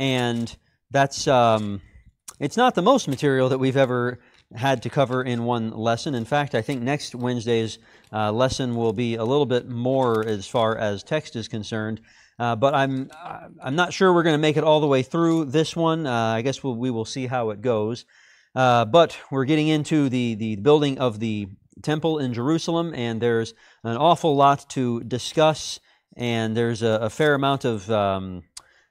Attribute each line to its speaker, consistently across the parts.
Speaker 1: and that's um, it's not the most material that we've ever had to cover in one lesson. In fact, I think next Wednesday's uh, lesson will be a little bit more as far as text is concerned. Uh, but I'm I'm not sure we're going to make it all the way through this one. Uh, I guess we'll, we will see how it goes. Uh, but we're getting into the the building of the temple in Jerusalem, and there's an awful lot to discuss, and there's a, a fair amount of um,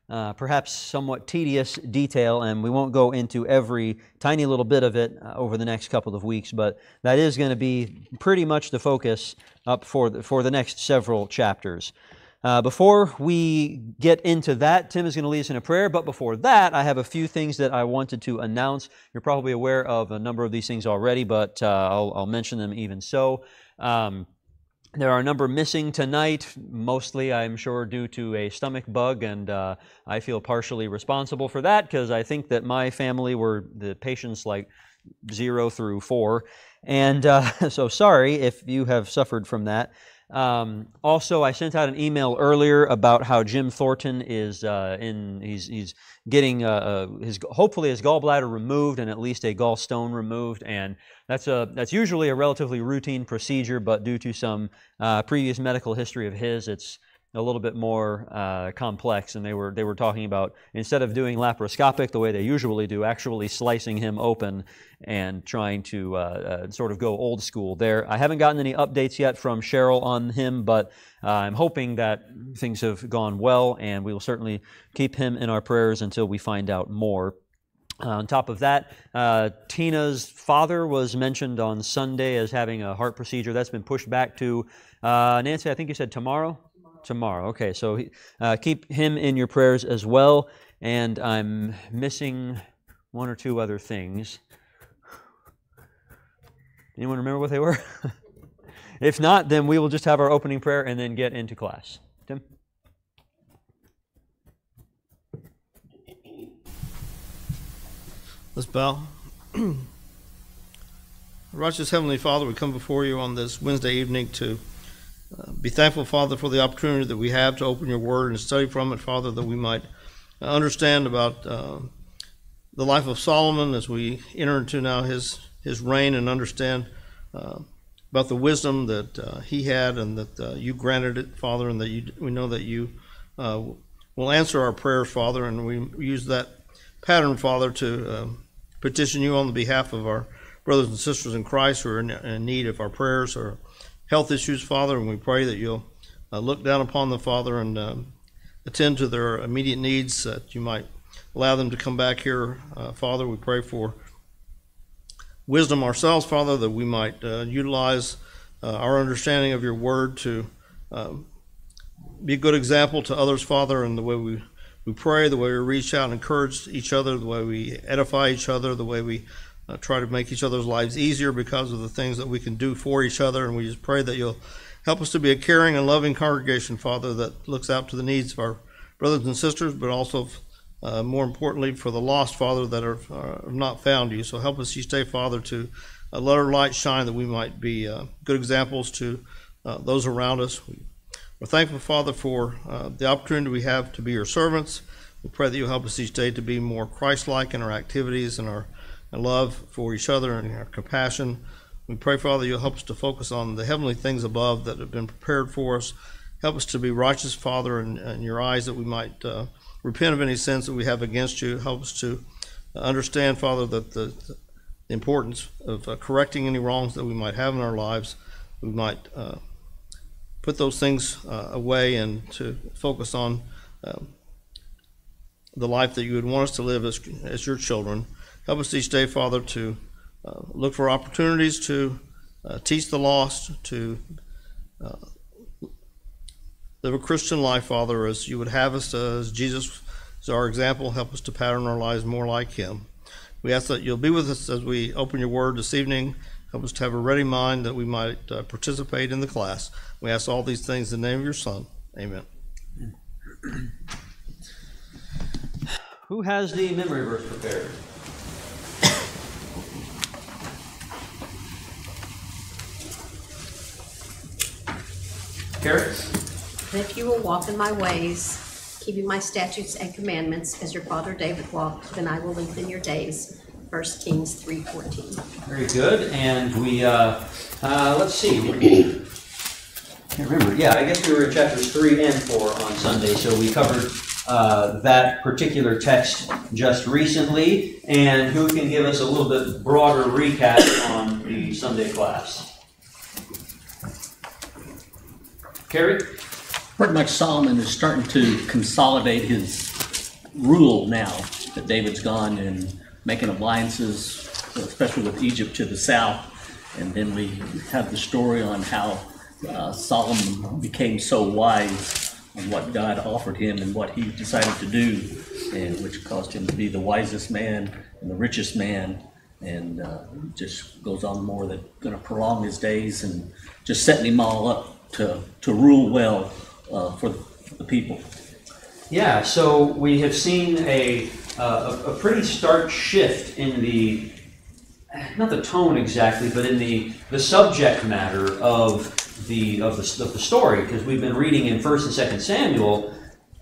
Speaker 1: uh, perhaps somewhat tedious detail, and we won't go into every tiny little bit of it uh, over the next couple of weeks, but that is going to be pretty much the focus up for the, for the next several chapters. Uh, before we get into that, Tim is going to lead us in a prayer, but before that, I have a few things that I wanted to announce. You're probably aware of a number of these things already, but uh, I'll, I'll, mention them even so. Um, there are a number missing tonight, mostly, I'm sure, due to a stomach bug, and uh, I feel partially responsible for that because I think that my family were the patients like zero through four. And uh, so sorry if you have suffered from that. Um, also, I sent out an email earlier about how Jim Thornton is uh, in. He's he's getting uh, uh, his hopefully his gallbladder removed and at least a gallstone removed, and that's a that's usually a relatively routine procedure, but due to some uh, previous medical history of his, it's a little bit more uh, complex, and they were they were talking about instead of doing laparoscopic the way they usually do, actually slicing him open and trying to uh, uh, sort of go old school there. I haven't gotten any updates yet from Cheryl on him, but uh, I'm hoping that things have gone well, and we will certainly keep him in our prayers until we find out more. Uh, on top of that, uh, Tina's father was mentioned on Sunday as having a heart procedure. That's been pushed back to, Nancy, I think you said tomorrow? tomorrow. Okay, so uh, keep him in your prayers as well. And I'm missing one or two other things. Anyone remember what they were? if not, then we will just have our opening prayer and then get into class. Tim?
Speaker 2: Let's bow. Righteous Heavenly Father, we come before you on this Wednesday evening to uh, be thankful, Father, for the opportunity that we have to open your word and study from it, Father, that we might understand about uh, the life of Solomon as we enter into now his, his reign and understand uh, about the wisdom that uh, he had and that uh, you granted it, Father, and that you, we know that you will answer our prayers, Father, and we use that pattern, Father, to petition you on the behalf of our brothers and sisters in Christ who are in, need of our prayers or health issues, Father, and we pray that you'll uh, look down upon them, Father, and um, attend to their immediate needs, that you might allow them to come back here, uh, Father. We pray for wisdom ourselves, Father, that we might uh, utilize uh, our understanding of your word to um, be a good example to others, Father, in the way we, we pray, the way we reach out and encourage each other, the way we edify each other, the way we uh, try to make each other's lives easier because of the things that we can do for each other. And we just pray that you'll help us to be a caring and loving congregation, Father, that looks out to the needs of our brothers and sisters, but also, uh, more importantly, for the lost, Father, that are, are, not found you. So help us each day, Father, to uh, let our light shine that we might be uh, good examples to uh, those around us. We, are thankful, Father, for uh, the opportunity we have to be your servants. We pray that you'll help us each day to be more Christ like in our activities and our love for each other and our compassion. We pray, Father, you'll help us to focus on the heavenly things above that have been prepared for us. Help us to be righteous, Father, in, in your eyes, that we might uh, repent of any sins that we have against you. Help us to understand, Father, that the, the importance of uh, correcting any wrongs that we might have in our lives. We might uh, put those things uh, away and to focus on um, the life that you would want us to live as, as your children. Help us each day, Father, to uh, look for opportunities to uh, teach the lost, to uh, live a Christian life, Father, as you would have us, as Jesus is our example. Help us to pattern our lives more like Him. We ask that you'll be with us as we open your word this evening. Help us to have a ready mind that we might uh, participate in the class. We ask all these things in the name of your Son. Amen.
Speaker 1: Who has the memory verse prepared? Carrots?
Speaker 3: If you will walk in my ways, keeping my statutes and commandments as your father David walked, then I will lengthen your days. 1 Kings 3.14.
Speaker 1: Very good. And we, uh, uh, let's see. Can't remember. Yeah, I guess we were in chapters 3 and 4 on Sunday, so we covered uh, that particular text just recently. And who can give us a little bit broader recap on the Sunday class? Carrie?
Speaker 4: Pretty much Solomon is starting to consolidate his rule now that David's gone and making alliances, especially with Egypt to the south. And then we have the story on how uh, Solomon became so wise on what God offered him and what he decided to do, and which caused him to be the wisest man and the richest man. And uh, just goes on more that going to prolong his days and just setting him all up to, to rule well uh, for the people.
Speaker 1: Yeah, so we have seen a, uh, a, a pretty stark shift in the, not the tone exactly, but in the, the subject matter of the, of the, of the story, because we've been reading in 1st and 2nd Samuel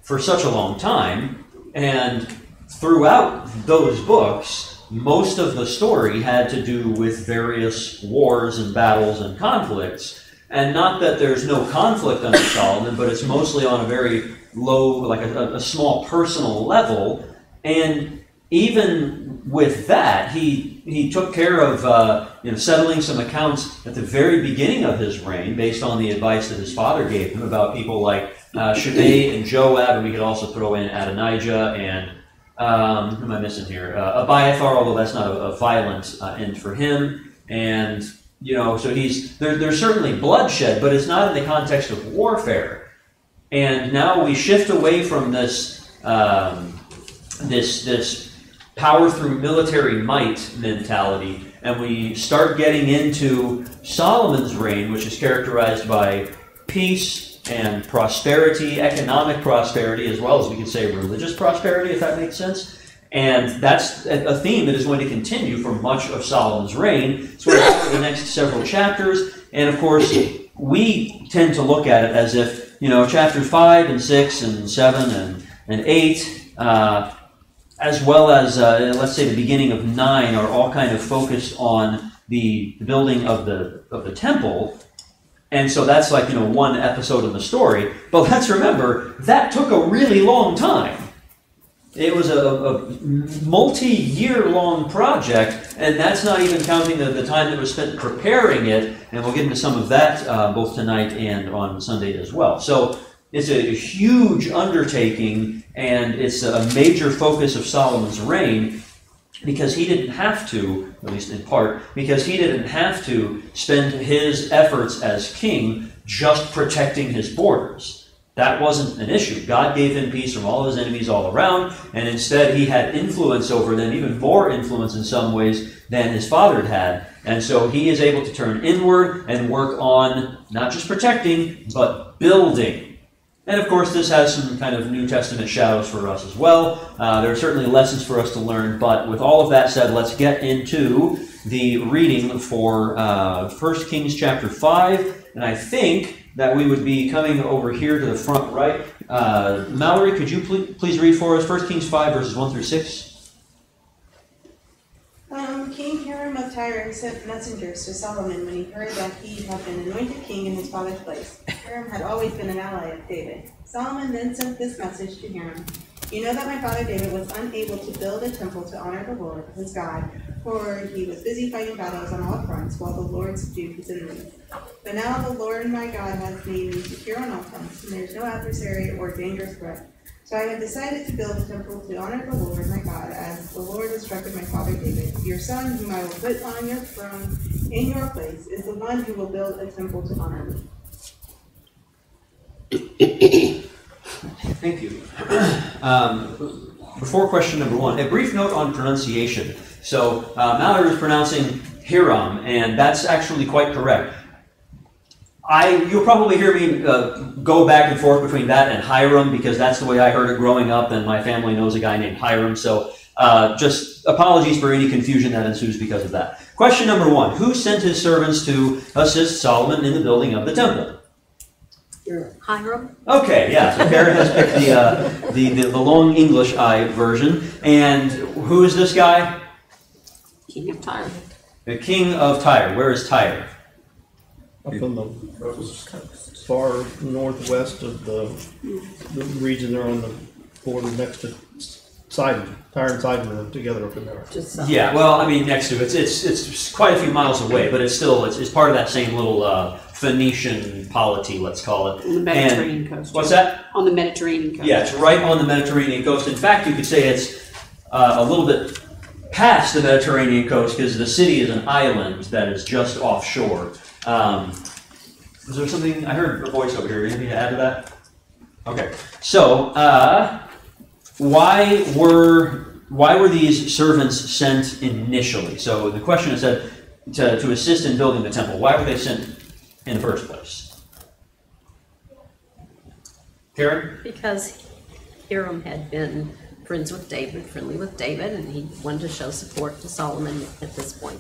Speaker 1: for such a long time, and throughout those books, most of the story had to do with various wars and battles and conflicts. And not that there's no conflict under Solomon, but it's mostly on a very low, like a, a small personal level. And even with that, he he took care of uh, you know settling some accounts at the very beginning of his reign, based on the advice that his father gave him about people like uh, Shimei and Joab, and we could also throw in Adonijah and um, who am I missing here? Uh, Abiathar, although that's not a, a violent uh, end for him, and you know, so he's there, there's certainly bloodshed, but it's not in the context of warfare. And now we shift away from this um, this this power through military might mentality, and we start getting into Solomon's reign, which is characterized by peace and prosperity, economic prosperity, as well as we could say religious prosperity, if that makes sense. And that's a theme that is going to continue for much of Solomon's reign. So for the next several chapters. And of course, we tend to look at it as if, you know, chapter 5 and 6 and 7 and, and 8, uh, as well as, uh, let's say, the beginning of 9, are all kind of focused on the, building of the, of the temple. And so that's like, you know, one episode of the story. But let's remember, that took a really long time. It was a, a multi-year long project, and that's not even counting the, the time that was spent preparing it, and we'll get into some of that uh, both tonight and on Sunday as well. So it's a huge undertaking, and it's a major focus of Solomon's reign because he didn't have to, at least in part, because he didn't have to spend his efforts as king just protecting his borders. That wasn't an issue. God gave him peace from all his enemies all around, and instead he had influence over them, even more influence in some ways than his father had. And so he is able to turn inward and work on not just protecting, but building. And of course, this has some kind of New Testament shadows for us as well. Uh, there are certainly lessons for us to learn, but with all of that said, let's get into the reading for uh, 1 Kings chapter 5. And I think that we would be coming over here to the front right. Uh, Mallory, could you pl- please read for us 1 Kings 5, verses 1 through 6?
Speaker 5: Um, king Tyre sent messengers to Solomon when he heard that he had been anointed king in his father's place. Hiram had always been an ally of David. Solomon then sent this message to Hiram You know that my father David was unable to build a temple to honor the Lord, his God, for he was busy fighting battles on all fronts while the Lord's Lord subdued his enemies. But now the Lord my God has made me secure on all fronts, and there is no adversary or dangerous threat. So I have decided to build a temple to honor the Lord my God, as the Lord instructed my father David. Your son, whom I will put on your throne in your place, is the one who will build a temple to honor
Speaker 1: me. Thank you. Um, before question number one, a brief note on pronunciation. So uh, Mallory pronouncing Hiram, and that's actually quite correct. I you'll probably hear me uh, go back and forth between that and Hiram because that's the way I heard it growing up, and my family knows a guy named Hiram. So uh, just apologies for any confusion that ensues because of that. Question number one: Who sent his servants to assist Solomon in the building of the temple?
Speaker 3: Hiram,
Speaker 1: Okay, yeah. So Karen has picked the, uh, the, the the long English I version, and who is this guy?
Speaker 3: king of Tyre.
Speaker 1: The king of Tyre. Where is Tyre?
Speaker 2: Up in the far northwest of the, the region there on the border next to Sidon. Tyre and Sidon are together up in there.
Speaker 1: Yeah, well, I mean, next to it. It's, it's, it's quite a few miles away, but it's still, it's, it's part of that same little uh, Phoenician polity, let's call it.
Speaker 6: On the Mediterranean coast.
Speaker 1: What's that?
Speaker 6: On the Mediterranean coast.
Speaker 1: Yeah, it's right on the Mediterranean coast. In fact, you could say it's uh, a little bit past the Mediterranean coast because the city is an island that is just offshore. Um, was there something, I heard a voice over here. Anything to add to that? Okay, so uh, why were why were these servants sent initially? So the question is said to, to assist in building the temple. Why were they sent in the first place? Karen?
Speaker 3: Because Hiram had been friends with David, friendly with David, and he wanted to show support to Solomon at this point.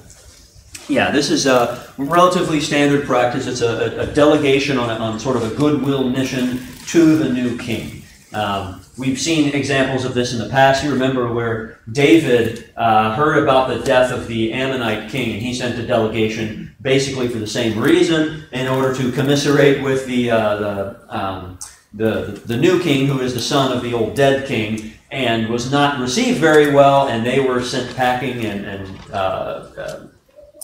Speaker 1: Yeah, this is a relatively standard practice. It's a, a delegation on, a, on sort of a goodwill mission to the new king. Um, we've seen examples of this in the past. You remember where David uh, heard about the death of the Ammonite king, and he sent a delegation basically for the same reason, in order to commiserate with the uh, the, um, the the new king, who is the son of the old dead king, and was not received very well, and they were sent packing and, and uh, uh,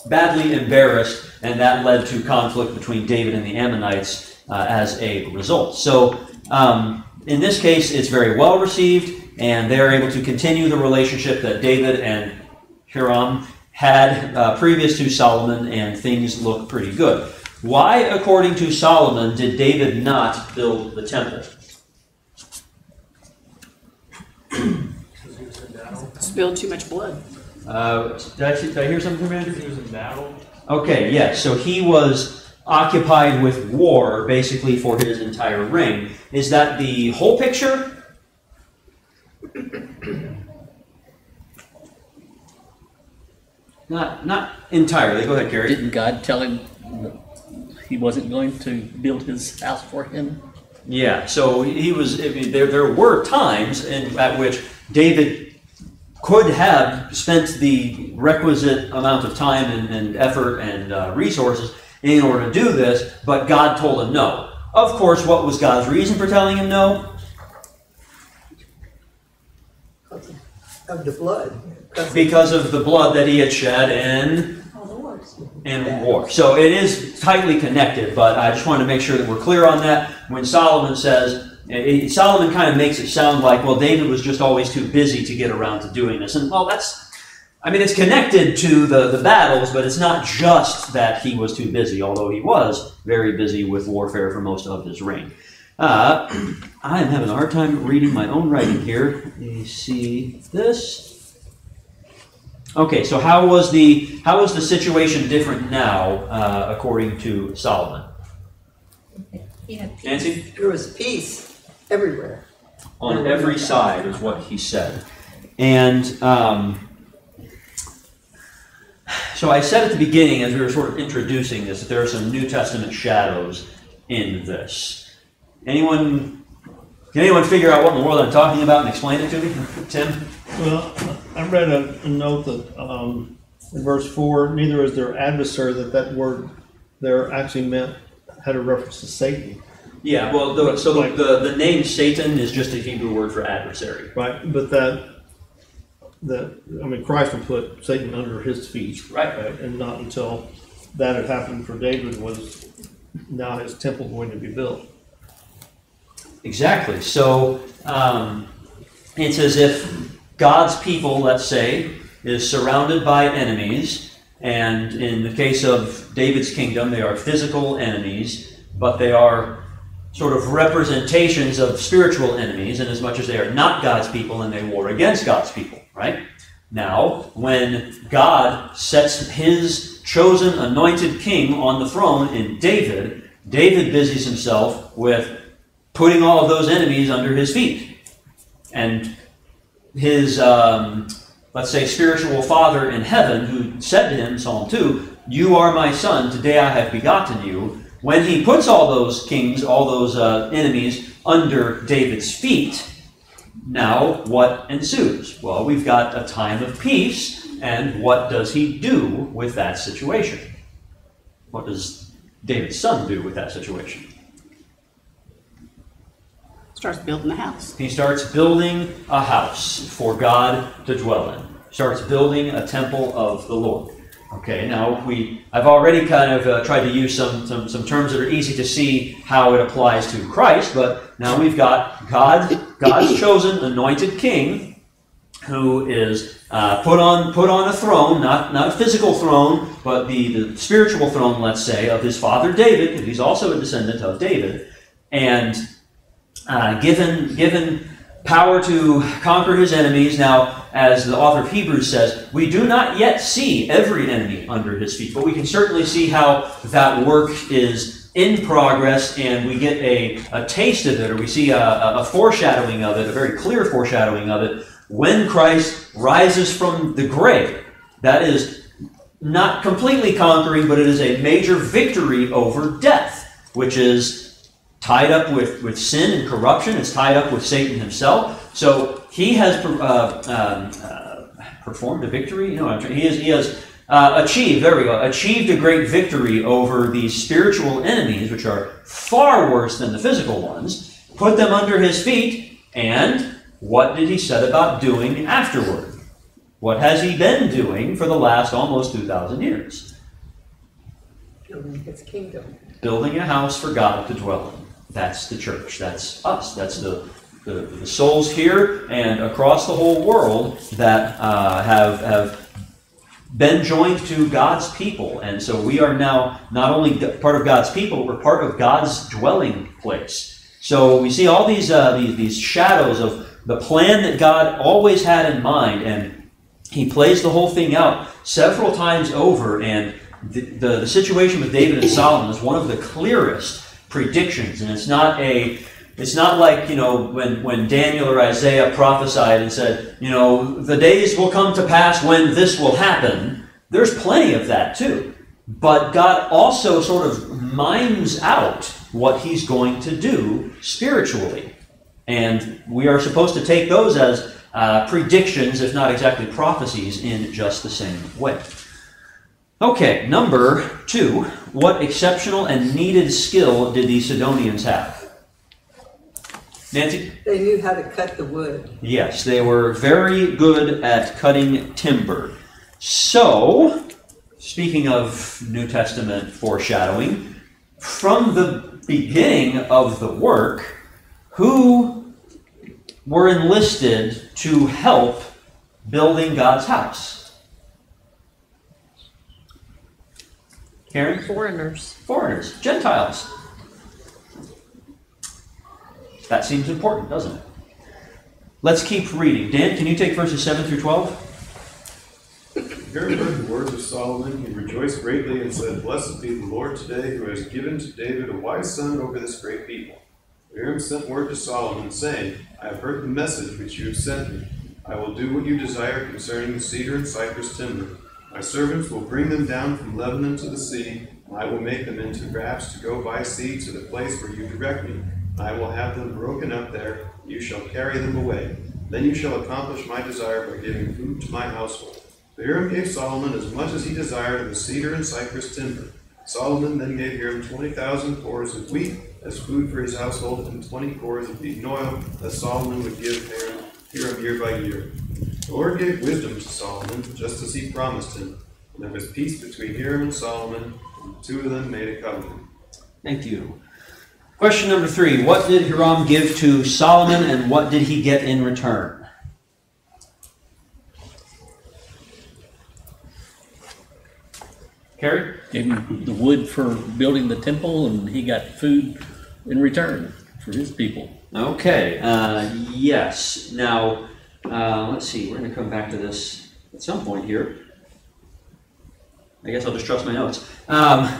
Speaker 1: badly embarrassed, and that led to conflict between David and the Ammonites uh, as a result. So, um, in this case, it's very well received, and they're able to continue the relationship that David and Hiram had uh, previous to Solomon, and things look pretty good. Why, according to Solomon, did David not build the temple?
Speaker 6: Spilled too much blood.
Speaker 1: Uh, did, I, did I hear something from Andrew?
Speaker 7: He was in battle.
Speaker 1: Okay, yes. So he was occupied with war basically for his entire reign. Is that the whole picture? Not, not entirely. Go ahead, Gary.
Speaker 4: Didn't God tell him that he wasn't going to build his house for him?
Speaker 1: Yeah. So he was. I mean, there, there were times in, at which David could have spent the requisite amount of time and, and effort and uh, resources in order to do this, but God told him no. Of course, what was God's reason for telling him no?
Speaker 8: of the blood.
Speaker 1: Because of the blood that he had shed in in war. So it is tightly connected, but I just want to make sure that we're clear on that. When Solomon says, eh, Solomon kind of makes it sound like, well, David was just always too busy to get around to doing this. And well, that's, I mean, it's connected to the, the battles, but it's not just that he was too busy, although he was very busy with warfare for most of his reign. Uh, I'm having a hard time reading my own writing here. You see this? Okay, so how was the how was the situation different now, uh, according to Solomon?
Speaker 3: He had peace.
Speaker 1: Nancy,
Speaker 8: There was peace everywhere.
Speaker 1: on every side is what he said, and um, so I said at the beginning, as we were sort of introducing this, that there are some New Testament shadows in this. Anyone? Can anyone figure out what in the world I'm talking about and explain it to me, Tim?
Speaker 2: Well, I read a, a note that, um, in verse four, neither is their adversary, that that word there actually meant, had a reference to Satan,
Speaker 1: Yeah, well, the, so the, the, the name Satan is just a Hebrew word for adversary.
Speaker 2: right? But that, that, I mean, Christ would put Satan under his feet.
Speaker 1: Right.
Speaker 2: And not until that had happened for David was now his temple going to be built.
Speaker 1: Exactly. So um, it's as if God's people, let's say, is surrounded by enemies, and in the case of David's kingdom, they are physical enemies, but they are sort of representations of spiritual enemies, in as much as they are not God's people and they war against God's people, right? Now, when God sets his chosen anointed king on the throne in David, David busies himself with putting all of those enemies under his feet. And his, um, let's say, spiritual father in heaven, who said to him, Psalm 2, You are my son, today I have begotten you, when he puts all those kings, all those uh, enemies under David's feet, now what ensues? Well, we've got a time of peace, and what does he do with that situation? What does David's son do with that situation?
Speaker 6: Starts building a house.
Speaker 1: He starts building a house for God to dwell in. Starts building a temple of the Lord. Okay, now we I've already kind of uh, tried to use some, some some terms that are easy to see how it applies to Christ, but now we've got God God's chosen anointed king who is uh, put on put on a throne, not not a physical throne, but the, the spiritual throne, let's say, of his father David, because he's also a descendant of David, and uh, given given power to conquer his enemies. Now, as the author of Hebrews says, we do not yet see every enemy under his feet, but we can certainly see how that work is in progress, and we get a, a taste of it, or we see a, a foreshadowing of it, a very clear foreshadowing of it, when Christ rises from the grave. That is not completely conquering, but it is a major victory over death, which is tied up with, with sin and corruption. It's tied up with Satan himself. So he has uh, um, uh, performed a victory. You know, he has, he has uh, achieved, there we go, achieved a great victory over these spiritual enemies, which are far worse than the physical ones, put them under his feet, and what did he set about doing afterward? What has he been doing for the last almost 2,000 years?
Speaker 8: Building his kingdom.
Speaker 1: Building a house for God to dwell in. That's the church. That's us. That's the, the, the souls here and across the whole world that uh, have, have been joined to God's people. And so we are now not only part of God's people, we're part of God's dwelling place. So we see all these, uh, these, these shadows of the plan that God always had in mind. And he plays the whole thing out several times over. And the, the, the situation with David and Solomon is one of the clearest predictions, and it's not a it's not like you know when when Daniel or Isaiah prophesied and said, you know, the days will come to pass when this will happen. There's plenty of that too. But God also sort of mimes out what he's going to do spiritually. And we are supposed to take those as uh, predictions, if not exactly prophecies, in just the same way. Okay, number two. What exceptional and needed skill did the Sidonians have? Nancy?
Speaker 8: They knew how to cut the wood.
Speaker 1: Yes, they were very good at cutting timber. So, speaking of New Testament foreshadowing, from the beginning of the work, who were enlisted to help building God's house? Karen?
Speaker 3: Foreigners.
Speaker 1: Foreigners, Gentiles. That seems important, doesn't it? Let's keep reading. Dan, can you take verses 7 through 12?
Speaker 7: Hiram heard the words of Solomon. He rejoiced greatly and said, Blessed be the Lord today, who has given to David a wise son over this great people. Hiram sent word to Solomon, saying, I have heard the message which you have sent me. I will do what you desire concerning the cedar and cypress timber. My servants will bring them down from Lebanon to the sea, and I will make them into rafts to go by sea to the place where you direct me. I will have them broken up there, you shall carry them away. Then you shall accomplish my desire by giving food to my household. Hiram gave Solomon as much as he desired of the cedar and cypress timber. Solomon then gave Hiram twenty thousand kors of wheat as food for his household, and twenty kors of beaten oil, as Solomon would give Hiram, Hiram year by year. The Lord gave wisdom to Solomon, just as he promised him. And there was peace between Hiram and Solomon, and the two of them made a covenant.
Speaker 1: Thank you. Question number three What did Hiram give to Solomon, and what did he get in return? Carrie?
Speaker 4: Gave him the wood for building the temple, and he got food in return for his people.
Speaker 1: Okay, uh, yes. Now, uh, let's see, we're going to come back to this at some point here. I guess I'll just trust my notes. Um,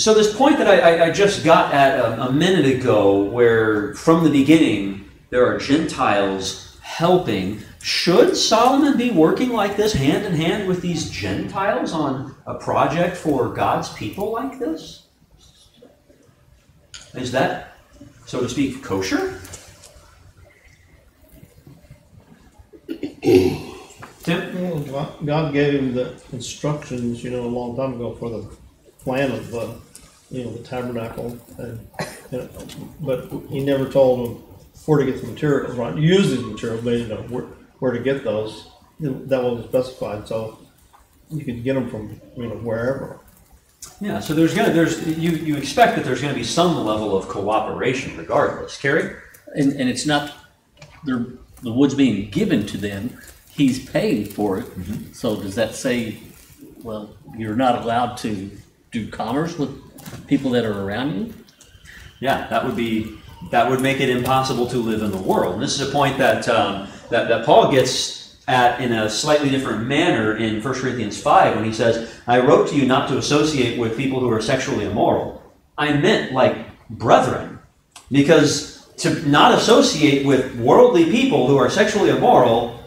Speaker 1: so, this point that I, I, I just got at a, a minute ago, where from the beginning there are Gentiles helping, should Solomon be working like this, hand in hand with these Gentiles on a project for God's people like this? Is that, so to speak, kosher? Tim?
Speaker 2: Well, God- God gave him the instructions, you know, a long time ago for the plan of the, you know, the tabernacle and, you know, but he never told them where to get the materials, right? Use these materials, but you know, where, where to get those. That wasn't specified, so you could get them from, you know, wherever.
Speaker 1: Yeah, so there's gonna, there's, you, you expect that there's gonna be some level of cooperation regardless. Kerry.
Speaker 4: And, and it's not, they're, the wood's being given to them, he's paying for it. Mm-hmm. So does that say, well, you're not allowed to do commerce with people that are around you?
Speaker 1: Yeah, that would be that would make it impossible to live in the world. And this is a point that um, that, that Paul gets at in a slightly different manner in 1 Corinthians 5 when he says, I wrote to you not to associate with people who are sexually immoral. I meant like brethren. Because to not associate with worldly people who are sexually immoral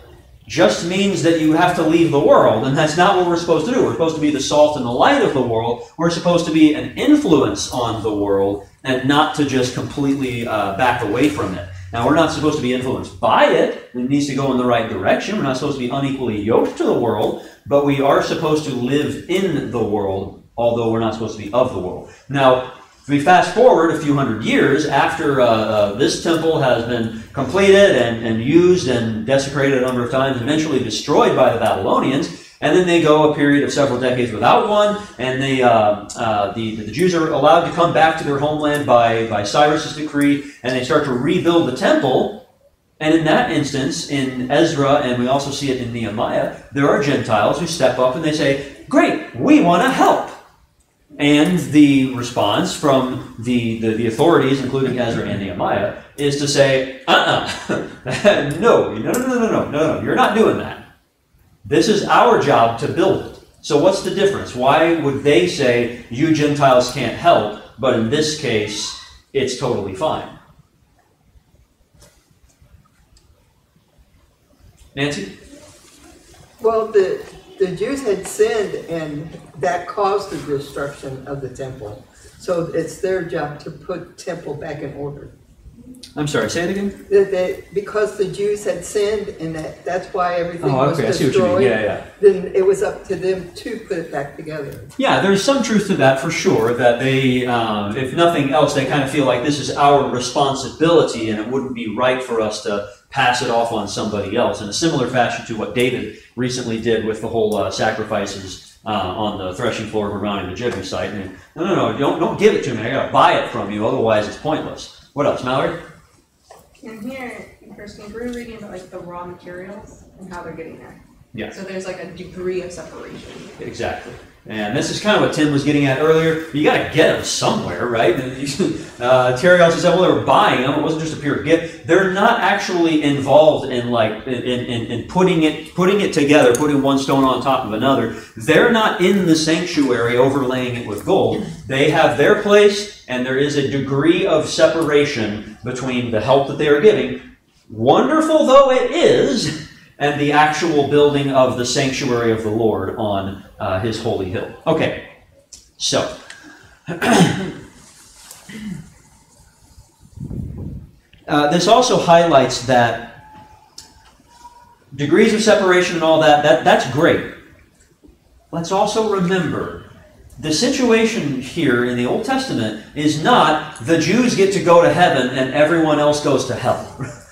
Speaker 1: just means that you have to leave the world, and that's not what we're supposed to do. We're supposed to be the salt and the light of the world. We're supposed to be an influence on the world, and not to just completely uh, back away from it. Now, we're not supposed to be influenced by it. It needs to go in the right direction. We're not supposed to be unequally yoked to the world, but we are supposed to live in the world, although we're not supposed to be of the world. Now, if we fast forward a few hundred years after uh, uh, this temple has been completed and, and used and desecrated a number of times, eventually destroyed by the Babylonians, and then they go a period of several decades without one, and they, uh, uh, the, the Jews are allowed to come back to their homeland by, by Cyrus's decree, and they start to rebuild the temple. And in that instance, in Ezra, and we also see it in Nehemiah, there are Gentiles who step up and they say, Great, we want to help. And the response from the, the, the, authorities, including Ezra and Nehemiah, is to say, uh uh no, no, no, no, no, no, no, you're not doing that. This is our job to build it. So what's the difference? Why would they say, you Gentiles can't help, but in this case, it's totally fine? Nancy?
Speaker 8: Well, the, the Jews had sinned and that caused the destruction of the temple. So it's their job to put temple back in order.
Speaker 1: I'm sorry, say it again?
Speaker 8: That they, because the Jews had sinned and that, that's why everything
Speaker 1: Oh,
Speaker 8: was
Speaker 1: okay, I see what you mean.
Speaker 8: destroyed.
Speaker 1: Yeah, yeah.
Speaker 8: Then it was up to them to put it back together.
Speaker 1: Yeah, there's some truth to that for sure. That they, um, if nothing else, they kind of feel like this is our responsibility, and it wouldn't be right for us to pass it off on somebody else. In a similar fashion to what David recently did with the whole uh, sacrifices uh, on the threshing floor of Araunah the Jebusite. Site. And, no, no, no, don't don't give it to me. I got to buy it from you, otherwise it's pointless. What else, Mallory?
Speaker 9: In here, in First Kings, we're reading about like the raw materials and how they're getting there.
Speaker 1: Yeah.
Speaker 9: So there's like a degree of separation.
Speaker 1: Exactly. And this is kind of what Tim was getting at earlier. You got to get them somewhere, right? Uh, Terry also said, well, they were buying them. It wasn't just a pure gift. They're not actually involved in like in, in, in putting it putting it together, putting one stone on top of another. They're not in the sanctuary overlaying it with gold. They have their place, and there is a degree of separation between the help that they are giving, wonderful though it is, and the actual building of the sanctuary of the Lord on uh, his holy hill. Okay, so. uh, this also highlights that degrees of separation and all that, that, that's great. Let's also remember the situation here in the Old Testament is not the Jews get to go to heaven and everyone else goes to hell.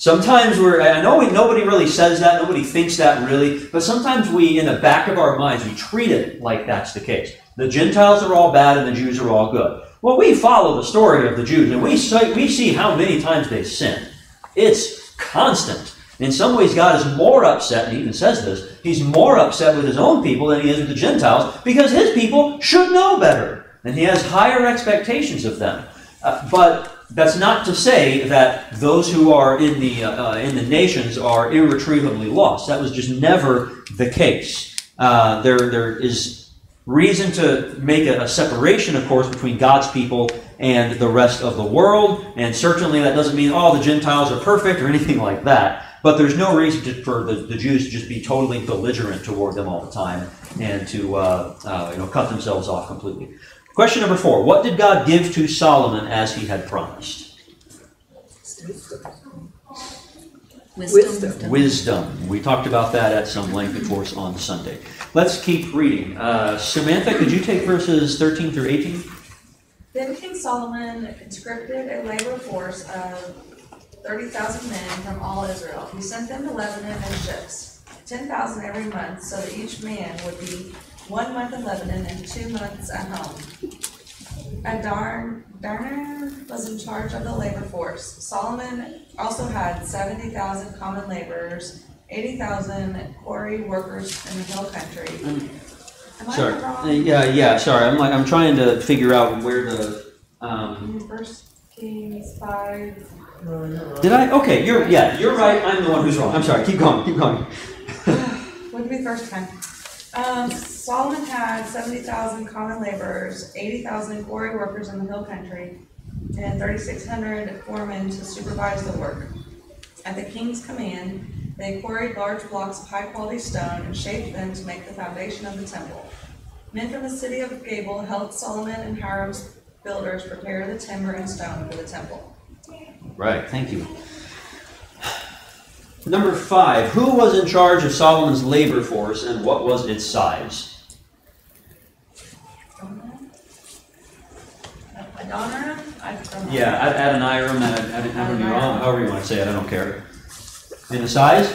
Speaker 1: Sometimes we're, I know we, nobody really says that, nobody thinks that really, but sometimes we, in the back of our minds, we treat it like that's the case. The Gentiles are all bad and the Jews are all good. Well, we follow the story of the Jews and we see, we see how many times they sin. It's constant. In some ways, God is more upset, and he even says this, he's more upset with his own people than he is with the Gentiles because his people should know better. And he has higher expectations of them. Uh, but that's not to say that those who are in the uh, in the nations are irretrievably lost. That was just never the case. Uh, there there is reason to make a, a, separation, of course, between God's people and the rest of the world, and certainly that doesn't mean all the Gentiles are perfect or anything like that. But there's no reason to, for the, the, Jews to just be totally belligerent toward them all the time and to uh, uh, you know cut themselves off completely. Question number four What did God give to Solomon as he had promised?
Speaker 8: Wisdom.
Speaker 1: Wisdom. We talked about that at some length, of course, on Sunday. Let's keep reading. Uh, Samantha, could you take verses 13 through 18?
Speaker 9: Then King Solomon conscripted a labor force of thirty thousand men from all Israel. He sent them to Lebanon in ships, ten thousand every month, so that each man would be one month in Lebanon and two months at home. Adar, Darner was in charge of the labor force. Solomon also had seventy thousand common laborers, eighty thousand quarry workers in the hill country. Am I
Speaker 1: Sorry. Uh,
Speaker 9: wrong?
Speaker 1: Yeah, yeah. Sorry, I'm like I'm trying to figure out where the. Um,
Speaker 9: First Kings five.
Speaker 1: did I? Okay, you're yeah, you're right. I'm the one who's wrong. I'm sorry. Keep going. Keep going.
Speaker 9: Would be first time. Um, Solomon had seventy thousand common laborers, eighty thousand quarry workers in the hill country, and thirty-six hundred foremen to supervise the work. At the king's command, they quarried large blocks of high-quality stone and shaped them to make the foundation of the temple. Men from the city of Gebal helped Solomon and Hiram's builders prepare the timber and stone for the temple.
Speaker 1: Right. Thank you. Number five. Who was in charge of Solomon's labor force and what was its size?
Speaker 9: Adoniram?
Speaker 1: Yeah, Ad- Adoniram, Ad- Ad- Adoniram, however you want to say it. I don't care. And the size?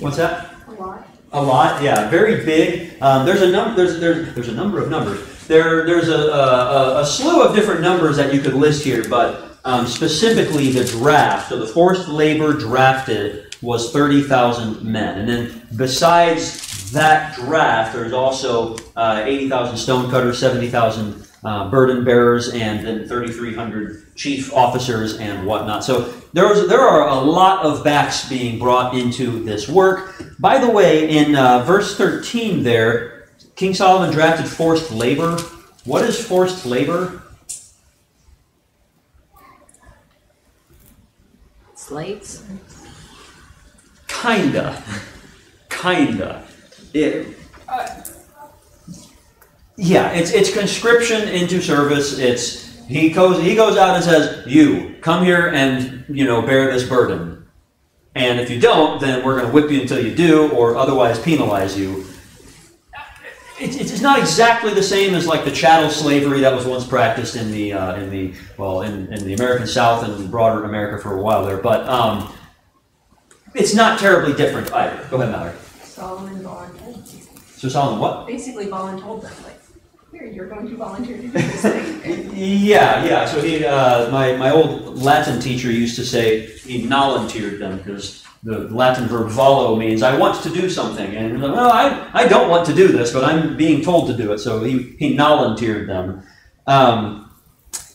Speaker 1: What's that?
Speaker 9: A lot.
Speaker 1: A lot, yeah, very big. Um, there's a num- there's, there's there's a number of numbers. There there's a, a, a slew of different numbers that you could list here, but um, specifically the draft. So the forced labor drafted was thirty thousand men, and then besides that draft, there's also uh, eighty thousand stonecutters, seventy thousand uh, burden bearers, and then thirty three hundred chief officers and whatnot. So there's there are a lot of backs being brought into this work. By the way, in uh, verse 13 there, King Solomon drafted forced labor. What is forced labor?
Speaker 3: Slaves?
Speaker 1: Kinda. Kinda. It, yeah, it's it's conscription into service. It's he goes he goes out and says, "You come here and you know bear this burden, and if you don't, then we're going to whip you until you do, or otherwise penalize you." It's, it's not exactly the same as like the chattel slavery that was once practiced in the uh, in the well in, in the American South and broader America for a while there, but um, it's not terribly different either. Go ahead, Mallory.
Speaker 9: Solomon volunteered.
Speaker 1: So Solomon, what?
Speaker 9: basically voluntold them, like, here, you're going to volunteer to do this thing.
Speaker 1: Yeah, yeah. So he, uh, my my old Latin teacher used to say he volunteered them because the Latin verb volo means I want to do something, and like, well, I I don't want to do this, but I'm being told to do it. So he he volunteered them. Um,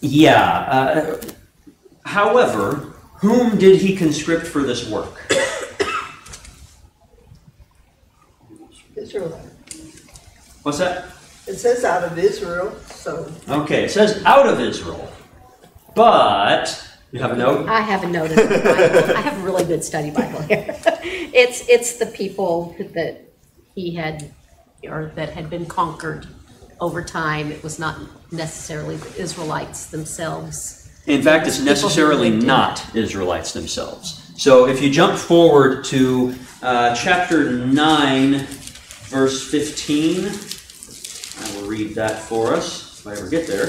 Speaker 1: yeah. Uh, however, whom did he conscript for this work?
Speaker 8: Israel.
Speaker 1: What's that?
Speaker 8: It says out of Israel, so
Speaker 1: Okay, it says out of Israel, but you have a note.
Speaker 3: I have a note in my Bible. I have a really good study Bible here. It's, it's the people that he had, or that had been conquered over time. It was not necessarily the Israelites themselves.
Speaker 1: In fact, it's necessarily not Israelites themselves. So if you jump forward to uh, chapter 9, verse 15, I will read that for us if I ever get there.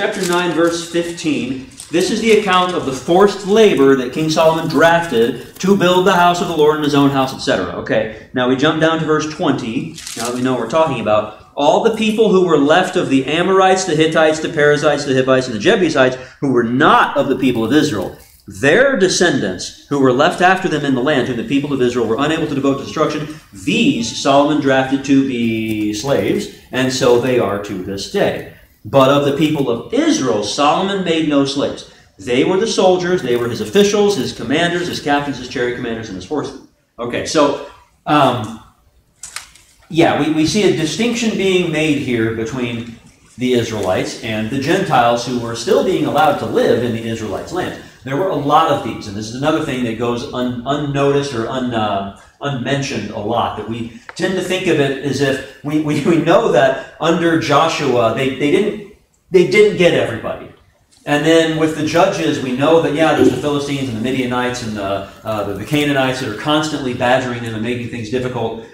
Speaker 1: Chapter 9, verse 15. This is the account of the forced labor that King Solomon drafted to build the house of the Lord and his own house, etc. Okay, now we jump down to verse 20. Now that we know what we're talking about. All the people who were left of the Amorites, the Hittites, the Perizzites, the Hivites, and the Jebusites, who were not of the people of Israel, their descendants, who were left after them in the land, whom the people of Israel were unable to devote to destruction, these Solomon drafted to be slaves, and so they are to this day. But of the people of Israel, Solomon made no slaves. They were the soldiers, they were his officials, his commanders, his captains, his chariot commanders, and his horsemen. Okay, so, um, yeah, we, we see a distinction being made here between the Israelites and the Gentiles who were still being allowed to live in the Israelites' land. There were a lot of these, and this is another thing that goes un, unnoticed or un, uh, unmentioned a lot. That we tend to think of it as if we, we, we know that under Joshua they, they didn't they didn't get everybody. And then with the judges, we know that yeah, there's the Philistines and the Midianites and the, uh, the, Canaanites that are constantly badgering them and making things difficult.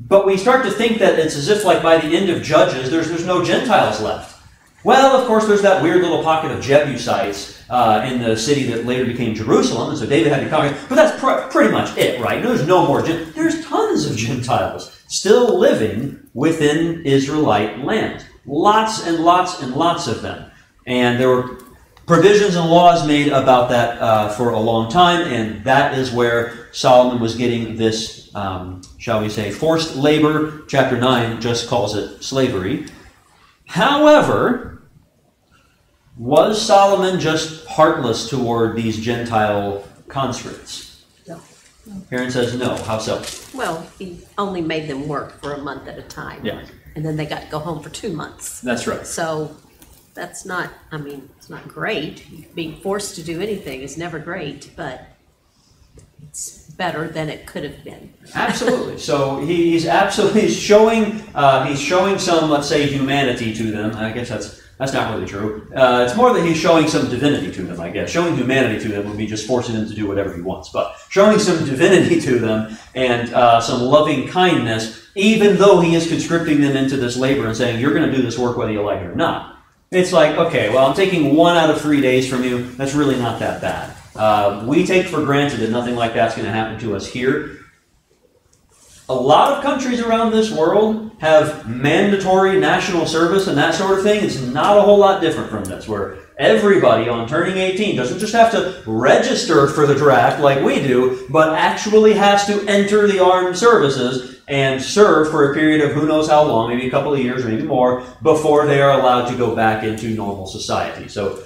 Speaker 1: But we start to think that it's as if, like by the end of Judges, there's there's no Gentiles left. Well, of course, there's that weird little pocket of Jebusites uh, in the city that later became Jerusalem, and so David had to conquer. But that's pr- pretty much it, right? There's no more. Gen- there's tons of Gentiles still living within Israelite land. Lots and lots and lots of them. And there were provisions and laws made about that uh, for a long time, and that is where Solomon was getting this, um, shall we say, forced labor. Chapter 9 just calls it slavery. However, was Solomon just heartless toward these Gentile conscripts?
Speaker 3: No.
Speaker 1: Aaron says no. How so?
Speaker 3: Well, he only made them work for a month at a time.
Speaker 1: Yeah.
Speaker 3: And then they got to go home for two months.
Speaker 1: That's right.
Speaker 3: So that's not, I mean, it's not great. Being forced to do anything is never great, but it's better than it could have been.
Speaker 1: Absolutely. So he- he's absolutely showing uh, he's showing some let's say humanity to them. I guess that's that's not really true. Uh, it's more that he's showing some divinity to them. I guess showing humanity to them would be just forcing them to do whatever he wants. But showing some divinity to them and uh, some loving kindness, even though he is conscripting them into this labor and saying you're going to do this work whether you like it or not. It's like okay, well I'm taking one out of three days from you. That's really not that bad. Uh, we take for granted that nothing like that's going to happen to us here. A lot of countries around this world have mandatory national service and that sort of thing. It's not a whole lot different from this, where everybody on turning 18 doesn't just have to register for the draft like we do, but actually has to enter the armed services and serve for a period of who knows how long, maybe a couple of years, or maybe more, before they are allowed to go back into normal society. So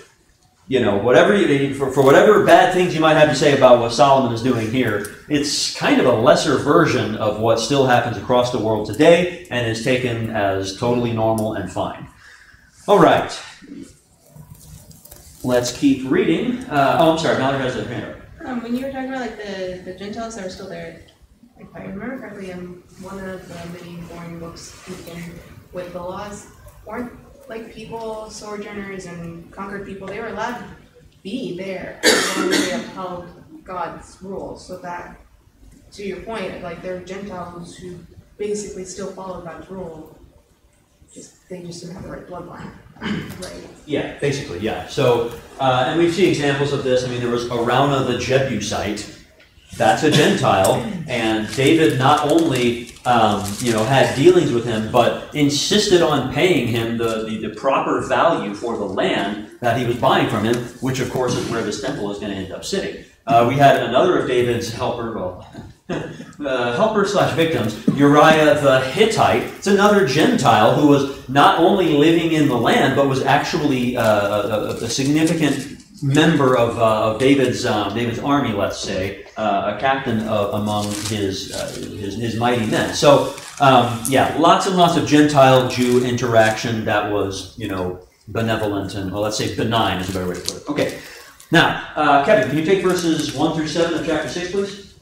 Speaker 1: you know, whatever you, for, for whatever bad things you might have to say about what Solomon is doing here, it's kind of a lesser version of what still happens across the world today and is taken as totally normal and fine. All right. Let's keep reading. Uh, oh, I'm sorry. Mallory has a hand.
Speaker 10: Um, when you were talking about like the, the Gentiles that are still there, if I remember correctly, in one of the many boring books with the laws, weren't like people, sojourners and conquered people, they were allowed to be there as long as they upheld God's rules. So that, to your point, like there are Gentiles who basically still follow God's rule. Just they just didn't have the right bloodline, right?
Speaker 1: Yeah, basically, yeah. So, uh, and we see examples of this. I mean, there was Araunah the Jebusite. That's a Gentile, and David not only um, you know had dealings with him, but insisted on paying him the, the, the proper value for the land that he was buying from him, which of course is where this temple is going to end up sitting. Uh, we had another of David's helper, well, uh, helper slash victims, Uriah the Hittite. It's another Gentile who was not only living in the land, but was actually uh, a, a, a significant member of, uh, of David's um, David's army, let's say, uh, a captain of, among his, uh, his his mighty men. So um, yeah, lots and lots of Gentile Jew interaction that was you know benevolent and well, let's say benign is a better way to put it. Okay, now uh, Kevin, can you take verses one through seven of chapter six, please?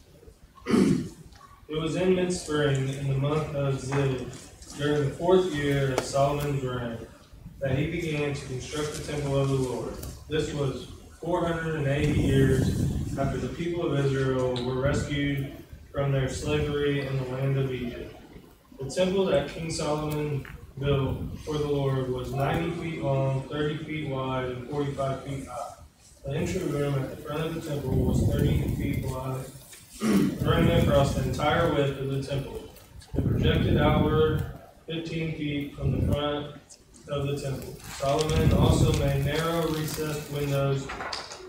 Speaker 11: It was in mid-spring, in the month of Ziv, during the fourth year of Solomon's reign, that he began to construct the temple of the Lord. This was four hundred and eighty years after the people of Israel were rescued from their slavery in the land of Egypt. The temple that King Solomon built for the Lord was ninety feet long, thirty feet wide, and forty-five feet high. The entry room at the front of the temple was thirty feet wide, running across the entire width of the temple. It projected outward fifteen feet from the front of the temple. Solomon also made narrow recessed windows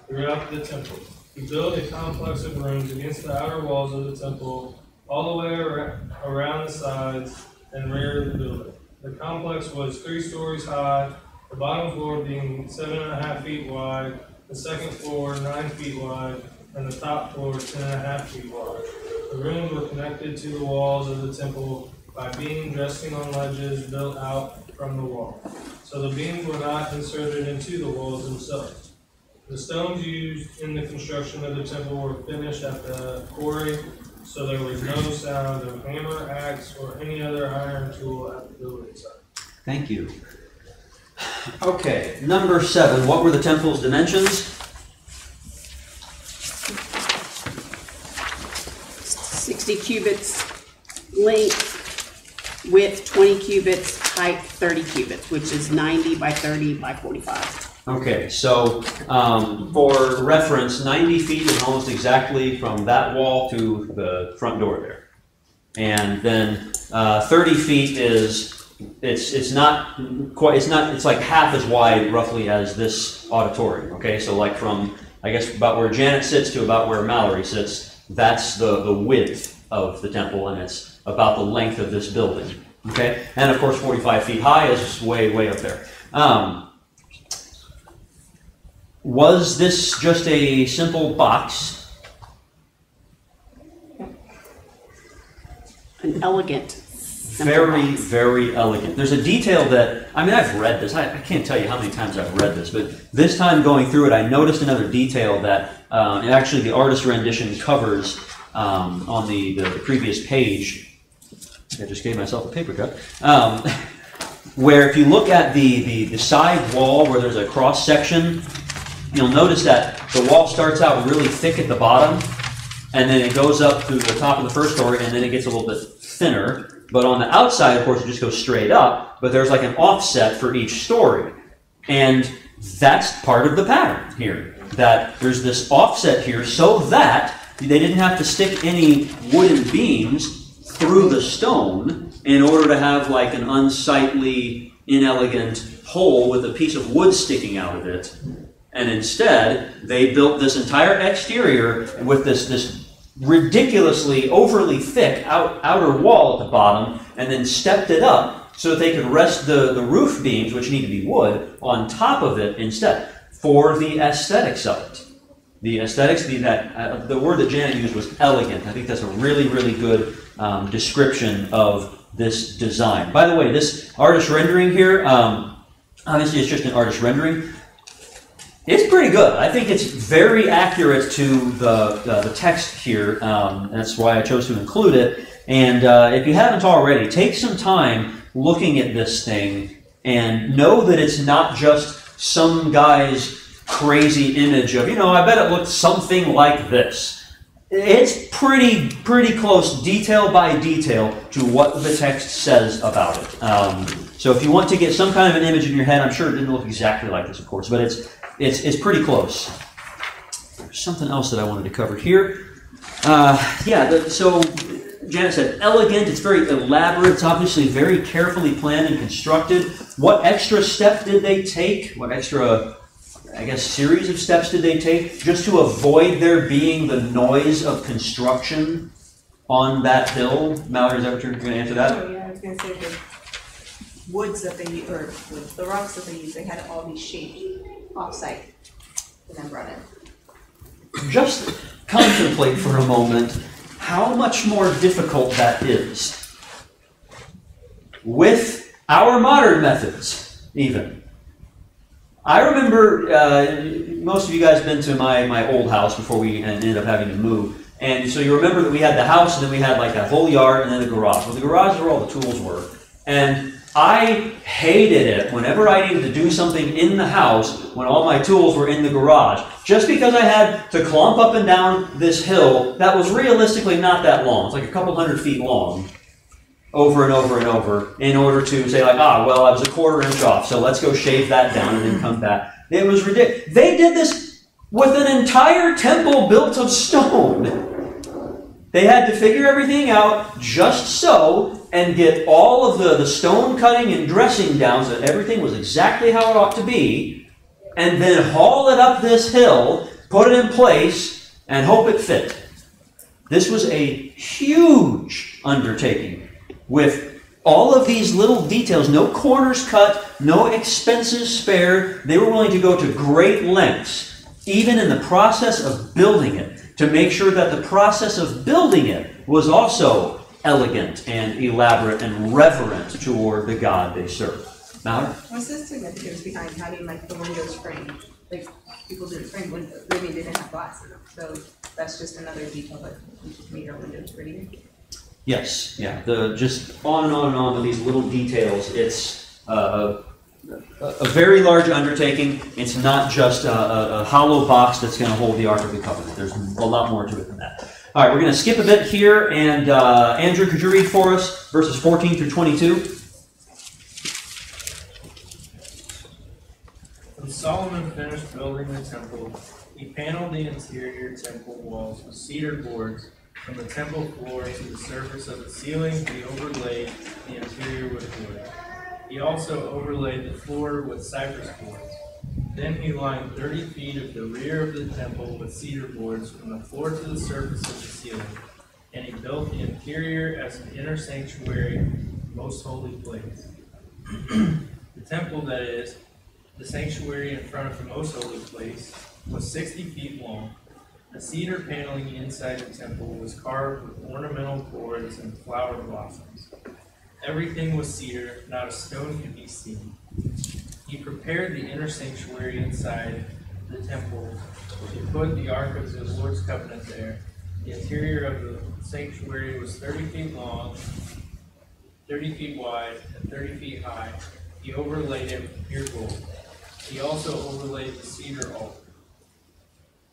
Speaker 11: throughout the temple. He built a complex of rooms against the outer walls of the temple, all the way around the sides and rear of the building. The complex was three stories high, the bottom floor being seven and a half feet wide, the second floor nine feet wide, and the top floor ten and a half feet wide. The rooms were connected to the walls of the temple by beams resting on ledges built out from the wall. So the beams were not inserted into the walls themselves. The stones used in the construction of the temple were finished at the quarry
Speaker 12: so there was no sound of hammer, axe, or any other iron tool at the building site.
Speaker 1: Thank you. Okay, number seven, what were the temple's dimensions?
Speaker 6: Sixty cubits length, width twenty cubits, height thirty cubits, which is ninety by thirty by forty-five.
Speaker 1: Okay, so um, for reference, 90 feet is almost exactly from that wall to the front door there. And then uh, 30 feet is, it's, it's not quite, it's not, it's like half as wide roughly as this auditorium, okay? So like from, I guess, about where Janet sits to about where Mallory sits, that's the, the width of the temple, and it's about the length of this building, okay? And of course, 45 feet high is way, way up there. Um, was this just a simple box?
Speaker 6: An elegant,
Speaker 1: Very,
Speaker 6: box.
Speaker 1: very elegant. There's a detail that, I mean, I've read this. I, I can't tell you how many times I've read this, but this time going through it, I noticed another detail that, and actually the artist rendition covers um, on the, the, the previous page. I just gave myself a paper cut. Um, where if you look at the, the, the side wall where there's a cross section, you'll notice that the wall starts out really thick at the bottom, and then it goes up to the top of the first story, and then it gets a little bit thinner. But on the outside, of course, it just goes straight up, but there's like an offset for each story. And that's part of the pattern here. That there's this offset here so that they didn't have to stick any wooden beams through the stone in order to have like an unsightly, inelegant hole with a piece of wood sticking out of it. And instead, they built this entire exterior with this, this ridiculously overly thick out, outer wall at the bottom, and then stepped it up so that they could rest the, the roof beams, which need to be wood, on top of it instead for the aesthetics of it. The aesthetics, the, that, uh, the word that Janet used was elegant. I think that's a really, really good um, description of this design. By the way, this artist rendering here, um, obviously it's just an artist rendering. It's pretty good. I think it's very accurate to the, uh, the text here. Um, that's why I chose to include it. And uh, if you haven't already, take some time looking at this thing and know that it's not just some guy's crazy image of, you know, I bet it looked something like this. It's pretty pretty close, detail by detail, to what the text says about it. Um, so if you want to get some kind of an image in your head, I'm sure it didn't look exactly like this, of course, but it's it's, it's pretty close. There's something else that I wanted to cover here. Uh, yeah, the, so Janet said elegant, it's very elaborate, it's obviously very carefully planned and constructed. What extra step did they take? What extra, I guess, series of steps did they take just to avoid there being the noise of construction on that hill? Mallory, is that what you're going to answer that?
Speaker 10: Oh, yeah, I was gonna say the woods that they, or woods, the rocks that they used, they had all these shaped off-site and then brought in.
Speaker 1: just contemplate for a moment how much more difficult that is with our modern methods, even. I remember uh, most of you guys been to my, my old house before we ended up having to move. And so you remember that we had the house and then we had like that whole yard and then the garage. Well, the garage is where all the tools were. And I hated it whenever I needed to do something in the house when all my tools were in the garage. Just because I had to clomp up and down this hill that was realistically not that long. It's like a couple hundred feet long. Over and over and over in order to say like, ah, well, I was a quarter inch off, so let's go shave that down and then come back. It was ridiculous. They did this with an entire temple built of stone. They had to figure everything out just so and get all of the, the stone cutting and dressing down so that everything was exactly how it ought to be, and then haul it up this hill, put it in place, and hope it fit. This was a huge undertaking with all of these little details, no corners cut, no expenses spared. They were willing to go to great lengths, even in the process of building it, to make sure that the process of building it was also elegant and elaborate and reverent toward the God they serve. Mallory?
Speaker 10: What's the significance behind having like the windows framed? Like people didn't frame windows, they didn't have glass so that's just another detail that we don't into pretty.
Speaker 1: Yes, yeah, the, just on and on and on with these little details, it's uh, a, a very large undertaking. It's not just a, a, a hollow box that's gonna hold the Ark of the Covenant. There's a lot more to it than that. All right, we're gonna skip a bit here, and uh, Andrew, could you read for us verses 14 through 22?
Speaker 13: When Solomon finished building the temple, he paneled the interior temple walls with cedar boards. From the temple floor to the surface of the ceiling, he overlaid the interior with wood. He also overlaid the floor with cypress boards. Then he lined thirty feet of the rear of the temple with cedar boards from the floor to the surface of the ceiling. And he built the interior as an inner sanctuary, most holy place. the temple, that is, the sanctuary in front of the most holy place, was sixty feet long. The cedar paneling inside the temple was carved with ornamental boards and flower blossoms. Everything was cedar, not a stone could be seen. He prepared the inner sanctuary inside the temple. He put the Ark of the Lord's covenant there. The interior of the sanctuary was thirty feet long, thirty feet wide, and thirty feet high. He overlaid it with pure gold. He also overlaid the cedar altar.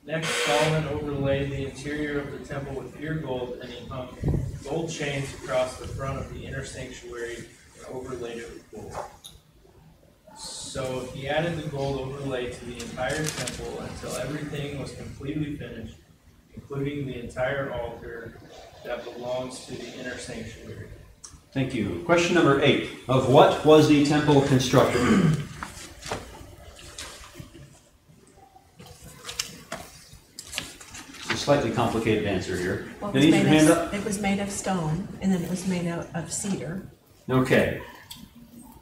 Speaker 13: Next, Solomon overlaid the interior of the temple with pure gold, and he hung gold chains across the front of the inner sanctuary and overlaid it with gold. So he added the gold overlay to the entire temple until everything was completely finished, including the entire altar that belongs to the inner sanctuary.
Speaker 1: Thank you. Question number eight. Of what was the temple constructed? It's a slightly complicated answer here.
Speaker 14: Well, it was
Speaker 1: Denise, your
Speaker 14: made
Speaker 1: hand
Speaker 14: of-
Speaker 1: up?
Speaker 14: It was made of stone, and then it was made out of cedar.
Speaker 1: Okay.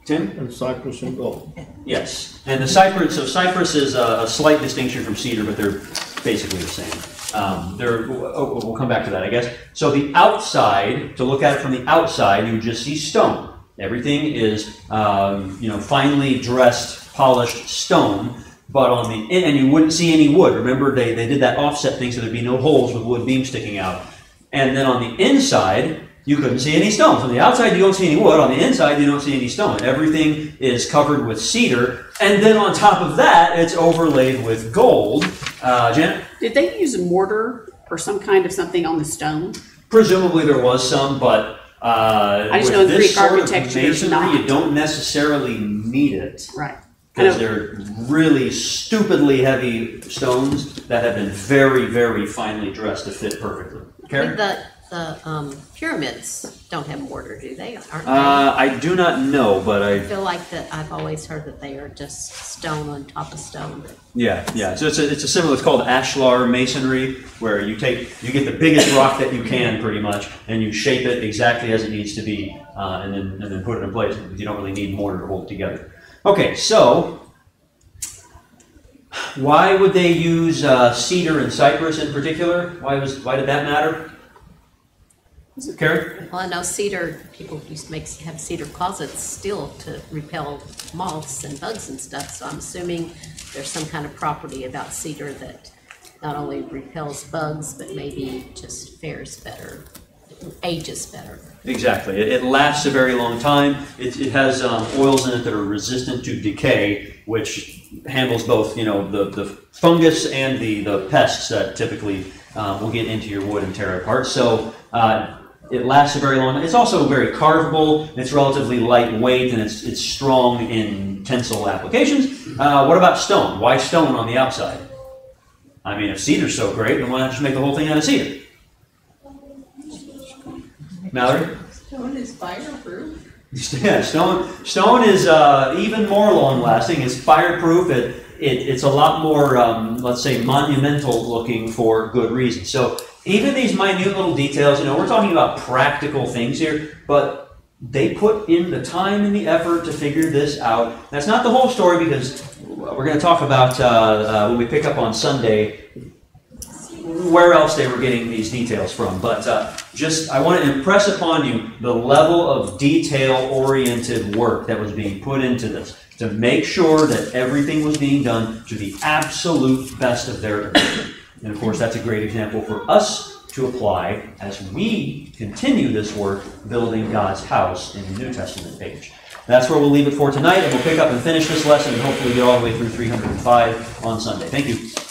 Speaker 1: Tim?
Speaker 2: And cypress and gold.
Speaker 1: Yes. And the cypress, so cypress is a, a slight distinction from cedar, but they're basically the same. Um, they're, oh, we'll come back to that, I guess. So the outside, to look at it from the outside, you would just see stone. Everything is, um, you know, finely dressed, polished stone. But on the and you wouldn't see any wood. Remember, they, they did that offset thing so there'd be no holes with wood beams sticking out. And then on the inside, you couldn't see any stones. On the outside, you don't see any wood. On the inside, you don't see any stone. Everything is covered with cedar. And then on top of that, it's overlaid with gold. Uh, Janet?
Speaker 6: Did they use mortar or some kind of something on the stone?
Speaker 1: Presumably there was some, but uh,
Speaker 6: I just know Greek architecture,
Speaker 1: masonry, you don't necessarily need it.
Speaker 6: Right. I
Speaker 1: Because they're really stupidly heavy stones that have been very, very finely dressed to fit perfectly. Karen?
Speaker 3: The, the um, pyramids don't have mortar, do they? Aren't they?
Speaker 1: Uh, I do not know, but
Speaker 3: I
Speaker 1: I,
Speaker 3: feel like that, I've always heard that they are just stone on top of stone.
Speaker 1: yeah, yeah. So it's a, it's a similar, it's called ashlar masonry, where you take, you get the biggest rock that you can pretty much, and you shape it exactly as it needs to be, uh, and then, and then put it in place. You don't really need mortar to hold it together. Okay, so why would they use uh, cedar and cypress in particular? Why was, why did that matter? Karen?
Speaker 3: Well, I know cedar, people used to make, have cedar closets still to repel moths and bugs and stuff, so I'm assuming there's some kind of property about cedar that not only repels bugs, but maybe just fares better, ages better.
Speaker 1: Exactly. It, it lasts a very long time. It, it has um, oils in it that are resistant to decay, which handles both, you know, the, the fungus and the, the pests that typically um, will get into your wood and tear it apart. So uh, it lasts a very long time. It's also very carvable. It's relatively lightweight and it's, it's strong in tensile applications. Uh, what about stone? Why stone on the outside? I mean, if cedar's so great, then why not just make the whole thing out of cedar? Mallory?
Speaker 10: Stone is fireproof.
Speaker 1: Yeah, stone. Stone is uh, even more long-lasting. It's fireproof. It, it it's a lot more, um, let's say, monumental looking for good reason. So even these minute little details, you know, we're talking about practical things here, but they put in the time and the effort to figure this out. That's not the whole story because we're going to talk about uh, uh, when we pick up on Sunday where else they were getting these details from. But uh, just, I want to impress upon you the level of detail oriented work that was being put into this to make sure that everything was being done to the absolute best of their ability. And of course, that's a great example for us to apply as we continue this work building God's house in the New Testament page. That's where we'll leave it for tonight, and we'll pick up and finish this lesson and hopefully get all the way through 305 on Sunday. Thank you.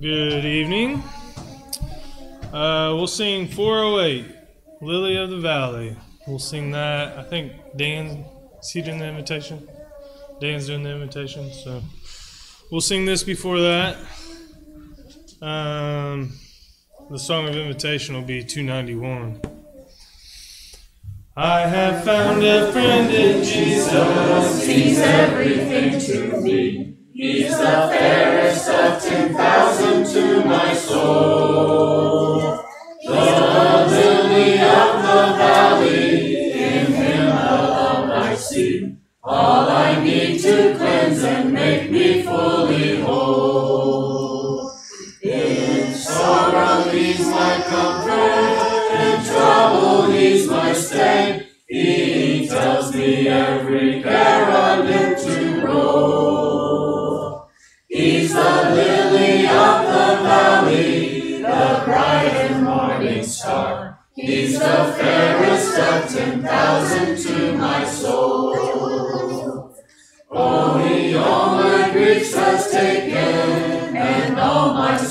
Speaker 12: Good evening. Uh, we'll sing 408, Lily of the Valley. We'll sing that. I think Dan, is he doing the invitation? Dan's doing the invitation, so we'll sing this before that. Um, the song of invitation will be 291. I have found a friend in Jesus. He's everything to me. He's the fairest of 10,000.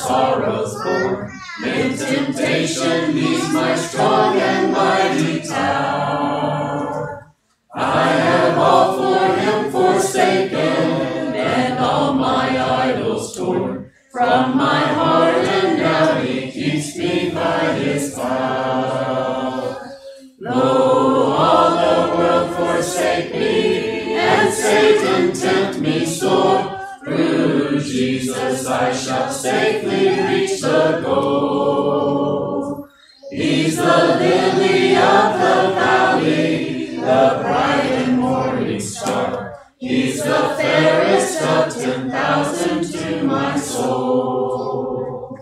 Speaker 12: Sorrows borne. In temptation, he's my strong and mighty tower. He's the lily of the valley, the bright and morning star. He's the fairest of ten thousand to my soul.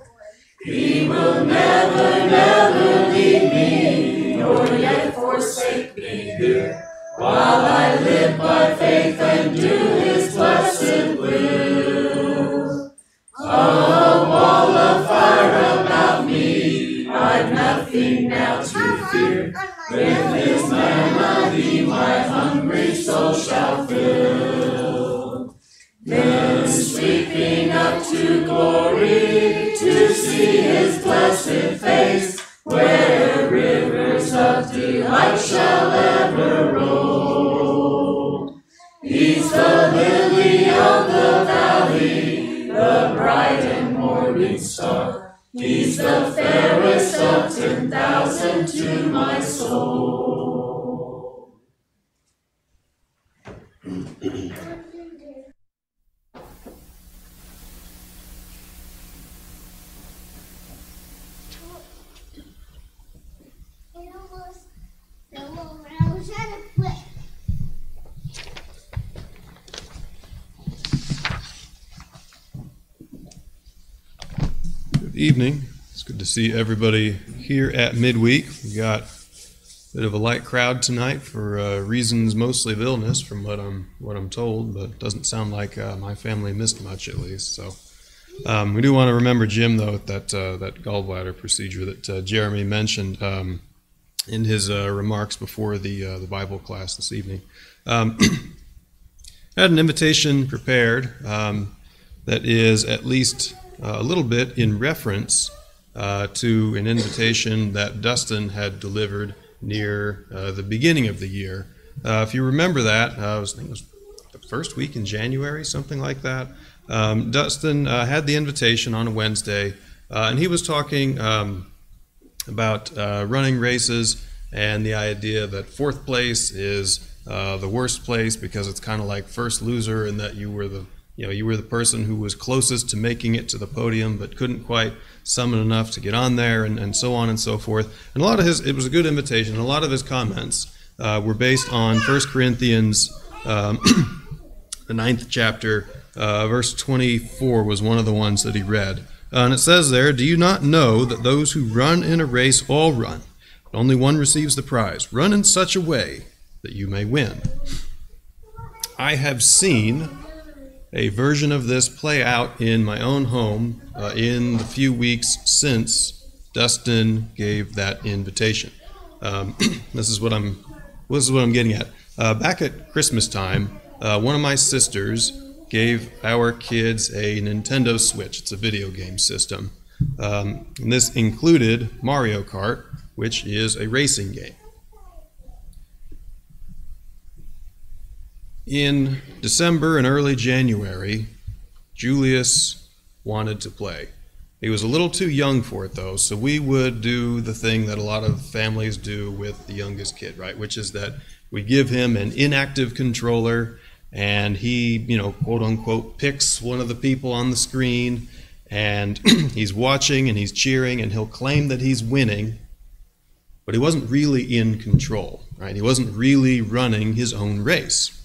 Speaker 12: He will never, never leave me, nor yet forsake me here, while I live by faith and do up to see
Speaker 15: his blessed face, where rivers of delight shall ever roll. He's the lily of the valley, the bright and morning star. He's the fairest of ten thousand to my soul.
Speaker 7: Evening. It's good to see everybody here at midweek. We got a bit of a light crowd tonight for uh, reasons mostly of illness, from what I'm what I'm told, but it doesn't sound like uh, my family missed much at least. So um, we do want to remember Jim though that uh, that gallbladder procedure that uh, Jeremy mentioned um, in his uh, remarks before the uh, the Bible class this evening. Um, I had an invitation prepared um, that is at least a little bit in reference uh, to an invitation that Dustin had delivered near uh, the beginning of the year. Uh, if you remember that, uh, I was, I think it was the first week in January, something like that. Um, Dustin uh, had the invitation on a Wednesday, and he was talking um, about running races and the idea that fourth place is uh, the worst place because it's kind of like first loser and that you were the you know you were the person who was closest to making it to the podium but couldn't quite summon enough to get on there and, and so on and so forth. And a lot of his it was a good invitation. And a lot of his comments uh, were based on 1 corinthians um, the ninth chapter uh, verse 24 was one of the ones that he read. Uh, and it says there do you not know that those who run in a race all run but only one receives the prize? Run in such a way that you may win. I have seen a version of this play out in my own home uh, in the few weeks since Dustin gave that invitation. Um, this is what I'm. This is what I'm getting at. Uh, back at Christmas time, uh, one of my sisters gave our kids a Nintendo Switch. It's a video game system, um, and this included Mario Kart, which is a racing game. In December and early January, Julius wanted to play. He was a little too young for it though, so we would do the thing that a lot of families do with the youngest kid, right? Which is that we give him an inactive controller and he, you know, quote unquote, picks one of the people on the screen and he's watching and he's cheering and he'll claim that he's winning, but he wasn't really in control, right? He wasn't really running his own race.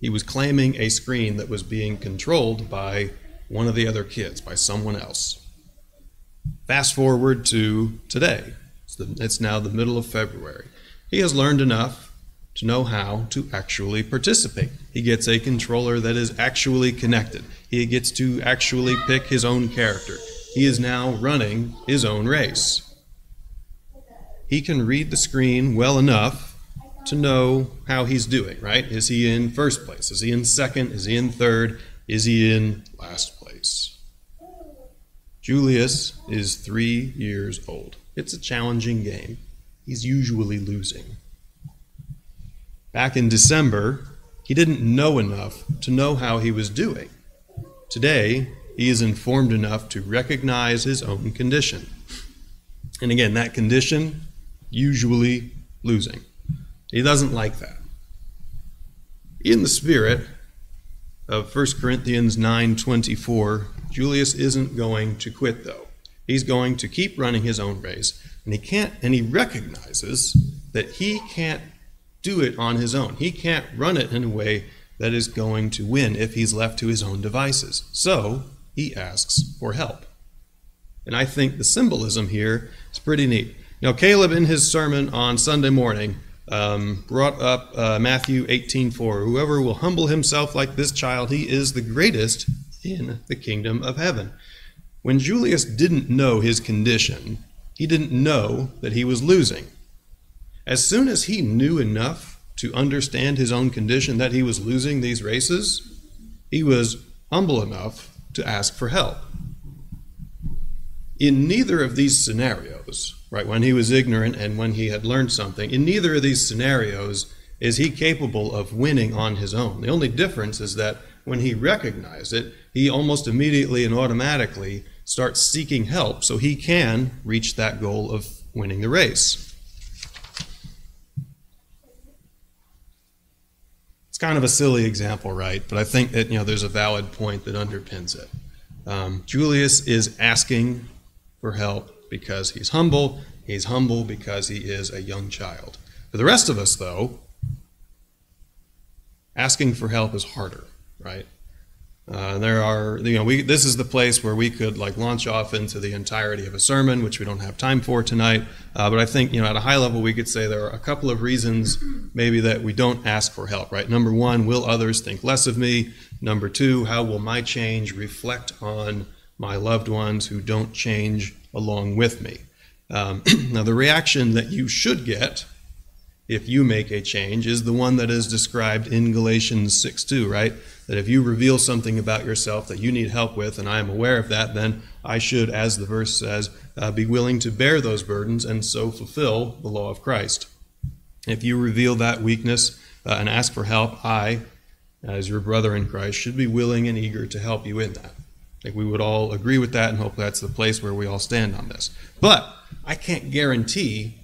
Speaker 7: He was claiming a screen that was being controlled by one of the other kids, by someone else. Fast forward to today. It's, the, it's, now the middle of February. He has learned enough to know how to actually participate. He gets a controller that is actually connected. He gets to actually pick his own character. He is now running his own race. He can read the screen well enough to know how he's doing, right? Is he in first place? Is he in second? Is he in third? Is he in last place? Julius is three years old. It's a challenging game. He's usually losing. Back in December, he didn't know enough to know how he was doing. Today, he is informed enough to recognize his own condition. And again, that condition, usually losing. He doesn't like that. In the spirit of 1 Corinthians 9:24, Julius isn't going to quit though. He's going to keep running his own race, and he can't and he recognizes that he can't do it on his own. He can't run it in a way that is going to win if he's left to his own devices. So, he asks for help. And I think the symbolism here is pretty neat. Now, Caleb, in his sermon on Sunday morning, um, brought up uh, Matthew 18:4. Whoever will humble himself like this child, he is the greatest in the kingdom of heaven. When Julius didn't know his condition, he didn't know that he was losing. As soon as he knew enough to understand his own condition that he was losing these races, he was humble enough to ask for help. In neither of these scenarios, right, when he was ignorant and when he had learned something, in neither of these scenarios is he capable of winning on his own. The only difference is that when he recognized it, he almost immediately and automatically starts seeking help so he can reach that goal of winning the race. It's kind of a silly example, right? But I think that you know there's a valid point that underpins it. Um, Julius is asking for help because he's humble. He's humble because he is a young child. For the rest of us, though, asking for help is harder, right? Uh, there are, you know, we, this is the place where we could like launch off into the entirety of a sermon, which we don't have time for tonight. Uh, but I think, you know, at a high level, we could say there are a couple of reasons maybe that we don't ask for help, right? Number one, will others think less of me? Number two, how will my change reflect on my loved ones who don't change along with me? Um, now, the reaction that you should get if you make a change is the one that is described in Galatians 6 2, right? That if you reveal something about yourself that you need help with, and I am aware of that, then I should, as the verse says, uh, be willing to bear those burdens and so fulfill the law of Christ. If you reveal that weakness uh, and ask for help, I, as your brother in Christ, should be willing and eager to help you in that. I think we would all agree with that and hope that's the place where we all stand on this. But I can't guarantee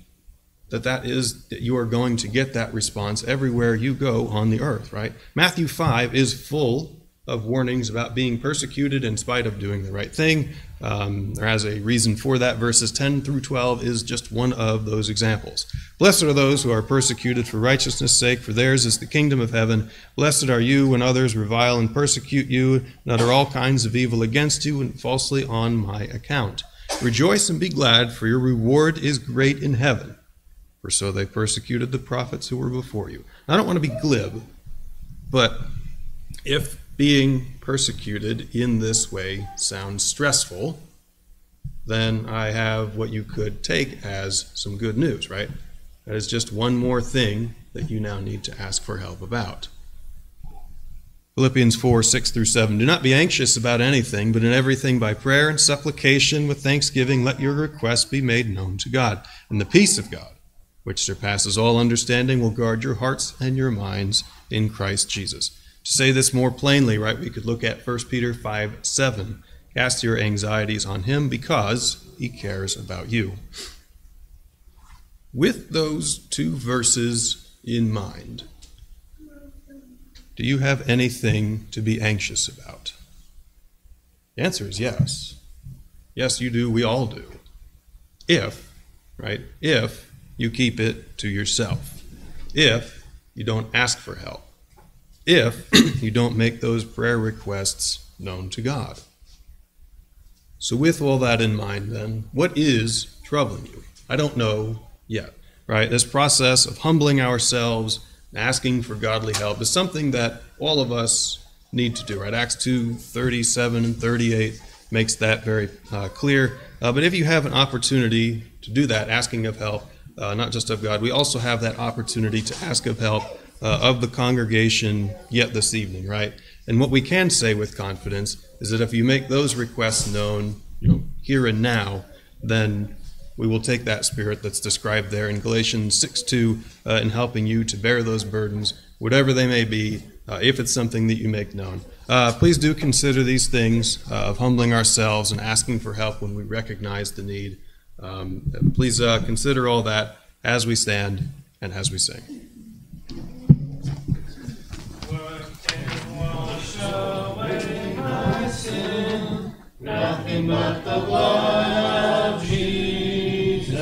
Speaker 7: that that is that you are going to get that response everywhere you go on the earth right matthew 5 is full of warnings about being persecuted in spite of doing the right thing um, there has a reason for that. Verses 10 through 12 is just one of those examples. Blessed are those who are persecuted for righteousness sake for theirs is the kingdom of heaven. Blessed are you when others revile and persecute you and utter all kinds of evil against you and falsely on my account. Rejoice and be glad for your reward is great in heaven for so they persecuted the prophets who were before you. I don't want to be glib, but if being persecuted in this way sounds stressful, then I have what you could take as some good news, right? That is just one more thing that you now need to ask for help about. Philippians 4 6 through 7. Do not be anxious about anything, but in everything by prayer and supplication with thanksgiving, let your requests be made known to God. And the peace of God, which surpasses all understanding, will guard your hearts and your minds in Christ Jesus. To say this more plainly, right, we could look at 1 Peter 5 7. Cast your anxieties on him because he cares about you. With those two verses in mind, do you have anything to be anxious about? The answer is yes. Yes, you do. We all do. If, right, if you keep it to yourself. If you don't ask for help. If you don't make those prayer requests known to God. So, with all that in mind, then, what is troubling you? I don't know yet, right? This process of humbling ourselves and asking for godly help is something that all of us need to do, right? Acts 2 37 and 38 makes that very uh, clear. Uh, but if you have an opportunity to do that, asking of help, uh, not just of God, we also have that opportunity to ask of help uh, of the congregation yet this evening, right? And what we can say with confidence is that if you make those requests known, you know, here and now, then we will take that spirit that's described there in Galatians 6 2 uh, in helping you to bear those burdens, whatever they may be, uh, if it's something that you make known. Uh, please do consider these things uh, of humbling ourselves and asking for help when we recognize the need. Um, please uh, consider all that as we stand and as we sing.
Speaker 12: Nothing but the blood of Jesus.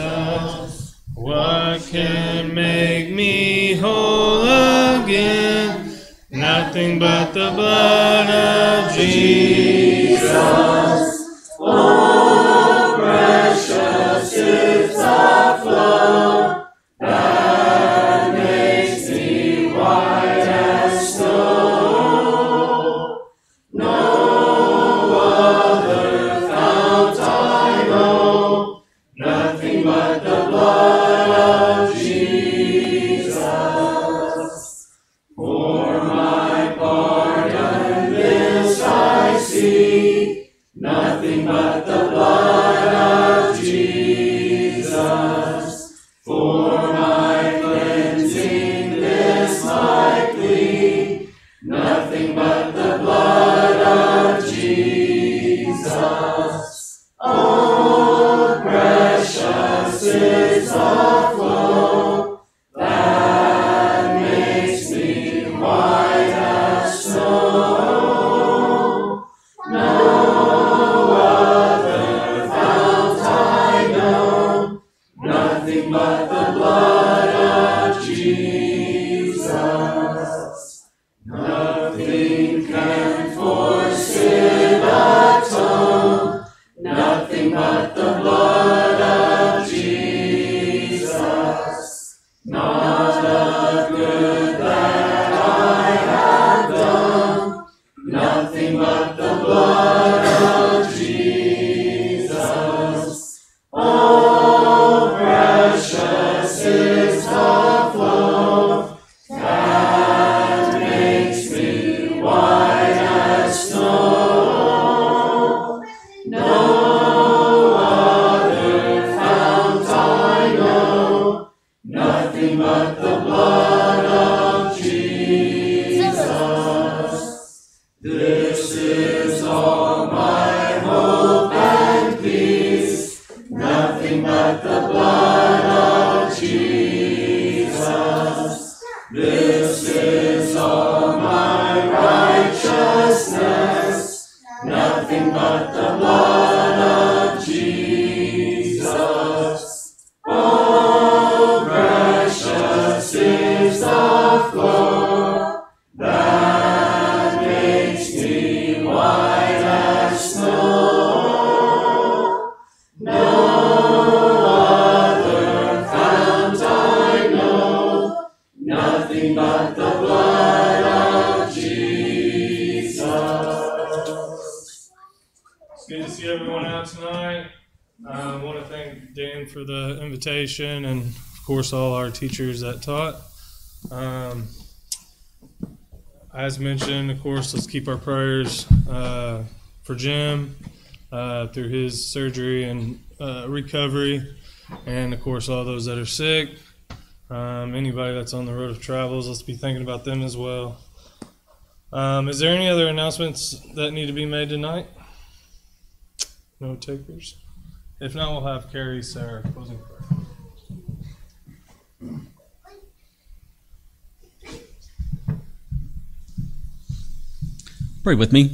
Speaker 12: What can make me whole again? Nothing but the blood of Jesus.
Speaker 15: Not
Speaker 12: a good teachers that taught. Um, as mentioned, of course, let's keep our prayers uh, for Jim uh, through his surgery and uh, recovery, and of course, all those that are sick. Um, anybody that's on the road of travels, let's be thinking about them as well. Um, is there any other announcements that need to be made tonight? No takers? If not, we'll have Carrie say our closing prayer.
Speaker 4: Pray with me.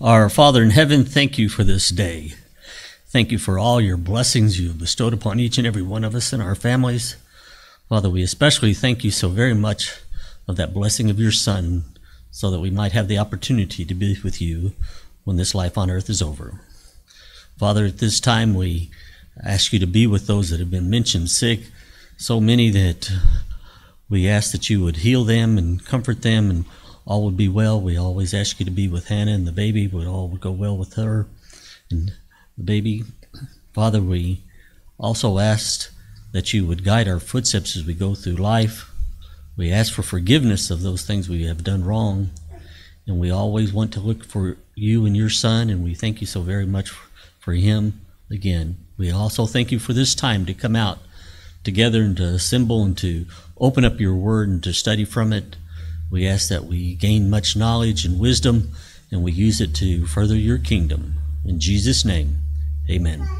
Speaker 4: Our Father in heaven, thank you for this day. Thank you for all your blessings you have bestowed upon each and every one of us and our families. Father, we especially thank you so very much of that blessing of your Son so that we might have the opportunity to be with you when this life on earth is over. Father, at this time we ask you to be with those that have been mentioned sick, so many that we ask that you would heal them and comfort them and all would be well. We always ask you to be with Hannah and the baby, would all would go well with her and the baby. Father, we also asked that you would guide our footsteps as we go through life. We ask for forgiveness of those things we have done wrong. And we always want to look for you and your son, and we thank you so very much for him again. We also thank you for this time to come out together and to assemble and to open up your word and to study from it. We ask that we gain much knowledge and wisdom and we use it to further your kingdom. In Jesus' name, amen.